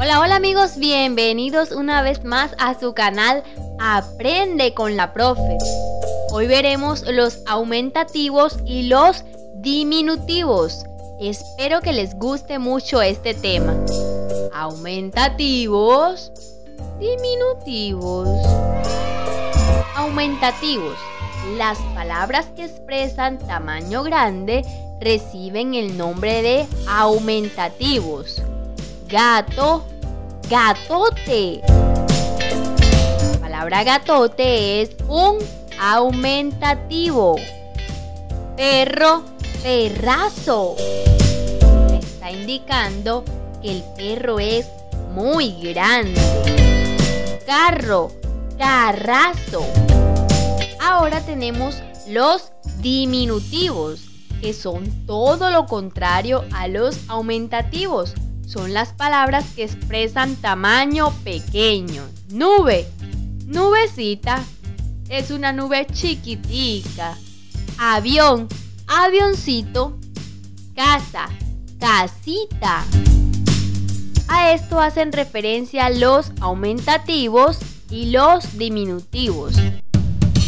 Hola, hola amigos, bienvenidos una vez más a su canal Aprende con la Profe. Hoy veremos los aumentativos y los diminutivos. Espero que les guste mucho este tema. Aumentativos, diminutivos. Aumentativos. Las palabras que expresan tamaño grande reciben el nombre de aumentativos gato, gatote. La palabra gatote es un aumentativo. Perro, perrazo. Está indicando que el perro es muy grande. Carro, carrazo. Ahora tenemos los diminutivos, que son todo lo contrario a los aumentativos son las palabras que expresan tamaño pequeño. Nube, nubecita, es una nube chiquitica. Avión, avioncito. Casa, casita. A esto hacen referencia los aumentativos y los diminutivos.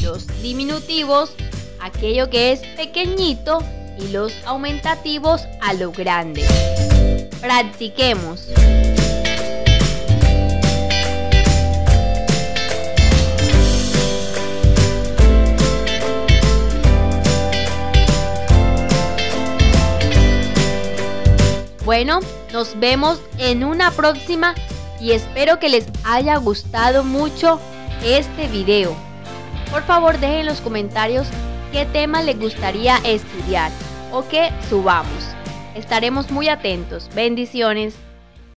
Los diminutivos, aquello que es pequeñito, y los aumentativos a lo grande. Practiquemos. Bueno, nos vemos en una próxima y espero que les haya gustado mucho este video. Por favor dejen en los comentarios qué tema les gustaría estudiar o que subamos. Estaremos muy atentos. Bendiciones.